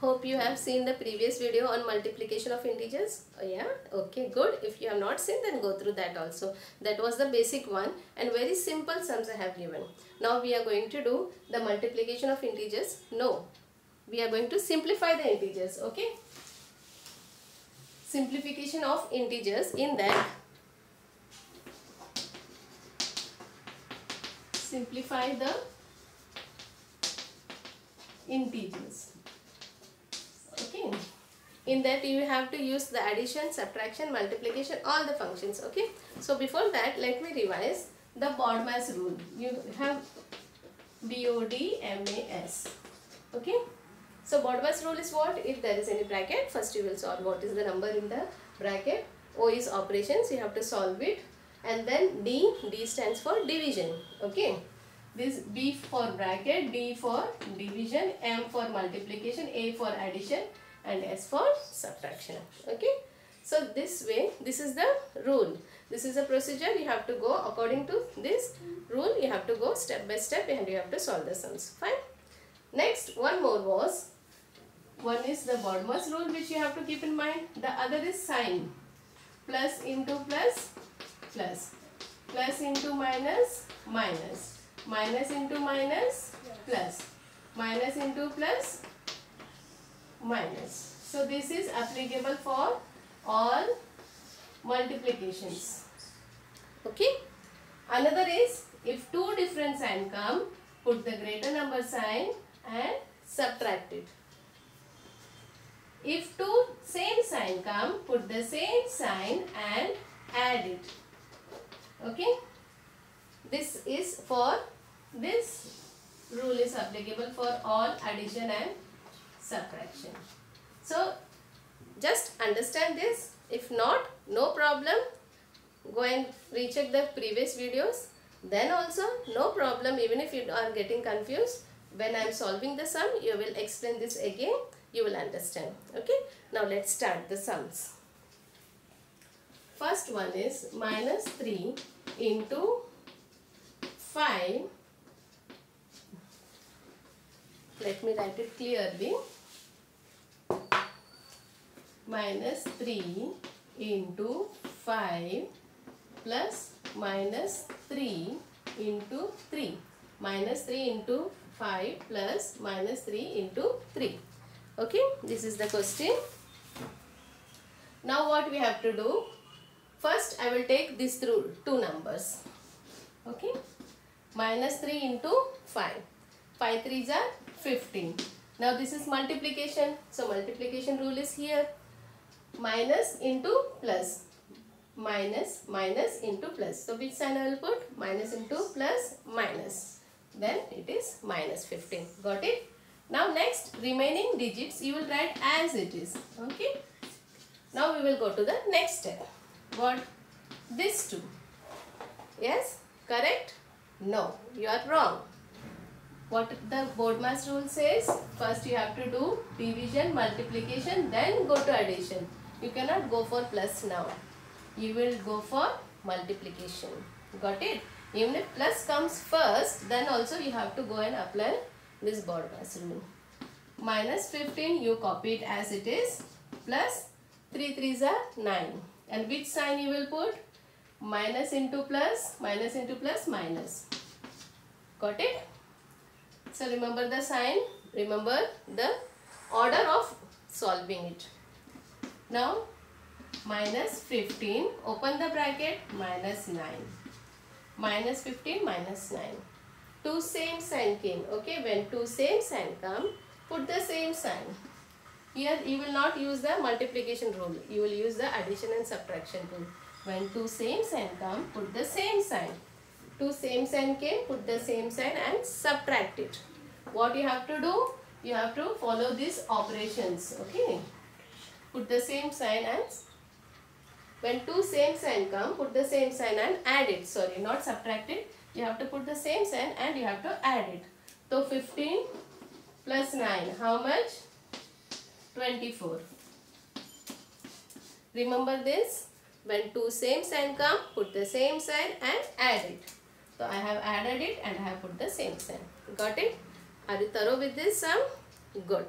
Hope you have seen the previous video on multiplication of integers. Oh, yeah, okay, good. If you have not seen, then go through that also. That was the basic one and very simple sums I have given. Now we are going to do the multiplication of integers. No, we are going to simplify the integers, okay? Simplification of integers in that simplify the integers in that you have to use the addition subtraction multiplication all the functions okay? So before that let me revise the BODMAS rule. You have BODMAS okay? So BODMAS rule is what? If there is any bracket first you will solve what is the number in the bracket. O is operations you have to solve it. And then D D stands for division okay? This B for bracket, D for division, M for multiplication, A for addition and S for subtraction. Okay. So this way, this is the rule. This is a procedure you have to go according to this rule. You have to go step by step and you have to solve the sums. Fine. Next, one more was, one is the BODMAS rule which you have to keep in mind. The other is sign. Plus into plus, plus. Plus into minus, minus minus into minus plus minus into plus minus. So this is applicable for all multiplications. Okay? Another is if two different sign come put the greater number sign and subtract it. If two same sign come put the same sign and add it. Okay? This is for this rule is applicable for all addition and subtraction. So just understand this. If not, no problem. Go and recheck the previous videos. Then also no problem even if you are getting confused. When I am solving the sum, you will explain this again. You will understand. Okay. Now let's start the sums. First one is minus 3 into 5 let me write it clearly minus 3 into 5 plus minus 3 into 3 minus 3 into 5 plus minus 3 into 3 okay this is the question now what we have to do first I will take this these two numbers okay minus 3 into 5 5 3s are 15. Now this is multiplication. So multiplication rule is here. Minus into. Minus, minus into plus. So which sign I will put? Minus into plus, minus. Then it is minus 15. Got it? Now next remaining digits you will write as it is. Okay. Now we will go to the next step. What? This two. Yes? Correct? No. You are wrong what the BODMAS rule says first you have to do division multiplication then go to addition you cannot go for plus now. You will go for multiplication. Got it? Even if plus comes first then also you have to go and apply this BODMAS rule. Minus 15 you copy it as it is. Plus 3 3s are 9 and which sign you will put? Minus into plus minus into plus minus. Got it? So remember the sign, remember the order of solving it. Now minus 15, open the bracket, minus 9. Minus 15, minus 9. Two same sign came, okay, when two same sign come, put the same sign. Here you will not use the multiplication rule, you will use the addition and subtraction rule. When two same sign come, put the same sign two same sign came, put the same sign and subtract it. What you have to do? You have to follow these operations. Okay. Put the same sign and when two same sign come, put the same sign and add it. Sorry, not subtract it. You have to put the same sign and you have to add it. So 15 plus 9, how much? 24. Remember this? When two same sign come, put the same sign and add it. So I have added it and I have put the same sign. Got it? Are you thorough with this sum? Good.